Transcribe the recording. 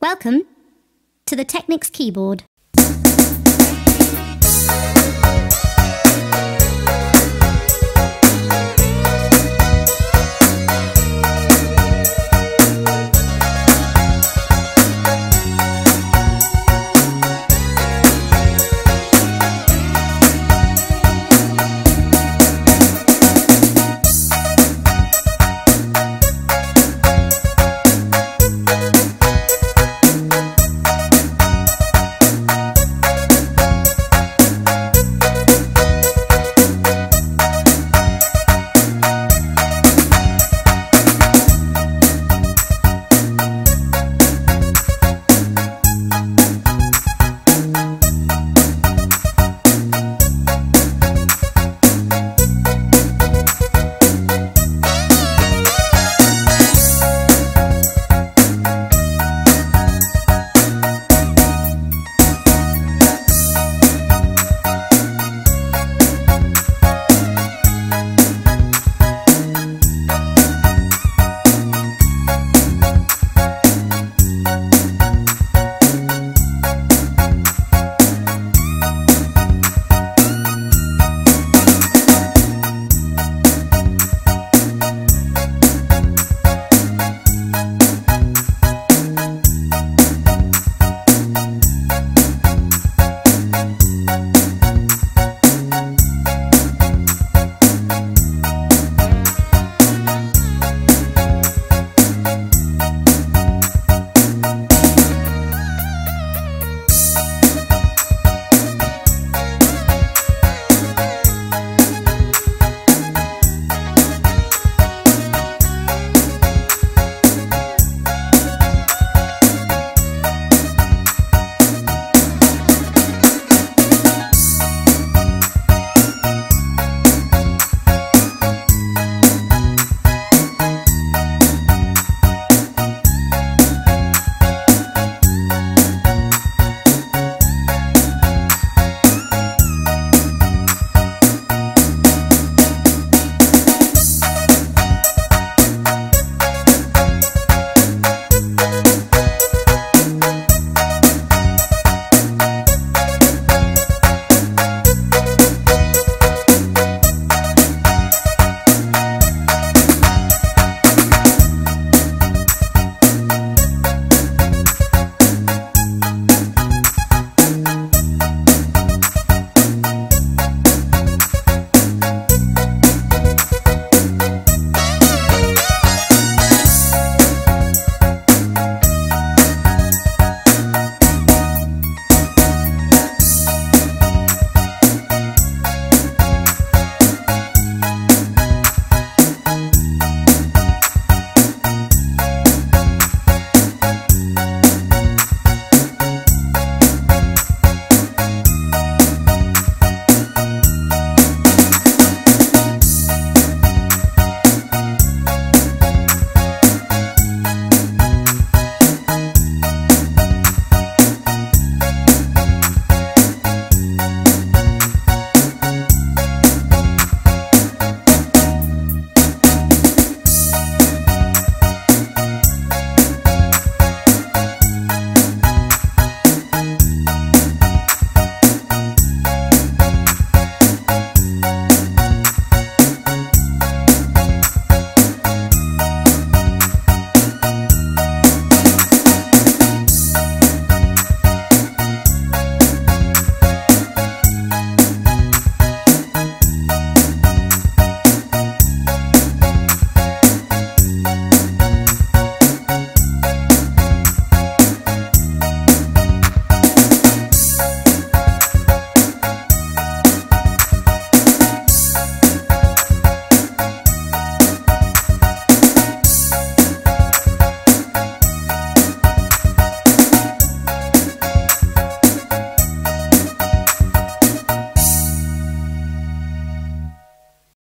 Welcome to the Technics keyboard.